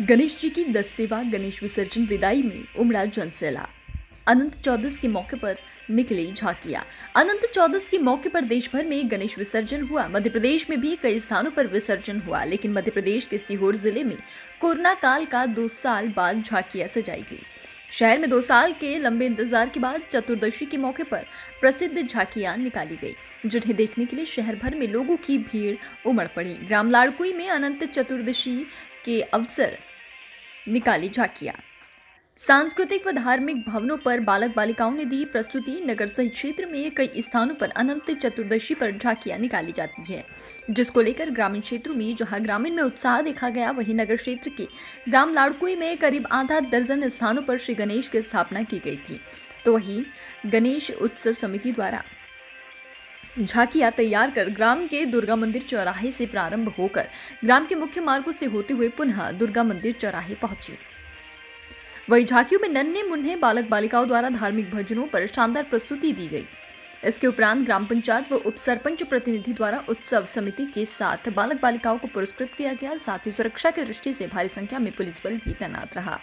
गणेश जी की दस सेवा गणेश विसर्जन विदाई में उमड़ा जनसैला। अनंत चौदस के मौके पर निकली झांकियाँ। अनंत चौदस के मौके पर देश भर में गणेश विसर्जन हुआ। मध्य प्रदेश में भी कई स्थानों पर विसर्जन हुआ, लेकिन मध्य प्रदेश के सीहोर ज़िले में कोरोना काल का दो साल बाद झांकियाँ सजाई गई। शहर में दो साल के लंबे इंतज़ार के बाद चतुर्दशी के मौके पर प्रसिद्ध झांकियाँ निकाली गई, जिन्हें देखने के लिए शहर भर में लोगों की भीड़ उमड़ पड़ी। ग्राम लाड़कुई में अनंत चतुर्दशी के अवसर निकाली झांकियाँ। सांस्कृतिक व धार्मिक भवनों पर बालक बालिकाओं ने दी प्रस्तुति। नगर सहित क्षेत्र में कई स्थानों पर अनंत चतुर्दशी पर झांकियाँ निकाली जाती है, जिसको लेकर ग्रामीण क्षेत्रों में जहाँ ग्रामीण में उत्साह देखा गया, वहीं नगर क्षेत्र के ग्राम लाड़कुई में करीब आधा दर्जन स्थानों पर श्री गणेश की स्थापना की गई थी। तो वहीं गणेश उत्सव समिति द्वारा झांकियाँ तैयार कर ग्राम के दुर्गा मंदिर चौराहे से प्रारंभ होकर ग्राम के मुख्य मार्गों से होते हुए पुनः दुर्गा मंदिर चौराहे पहुँची। वही झांकियों में नन्हे मुन्ने बालक बालिकाओं द्वारा धार्मिक भजनों पर शानदार प्रस्तुति दी गई। इसके उपरांत ग्राम पंचायत व उप सरपंच प्रतिनिधि द्वारा उत्सव समिति के साथ बालक बालिकाओं को पुरस्कृत किया गया, साथ ही सुरक्षा की दृष्टि से भारी संख्या में पुलिस बल भी तैनात रहा।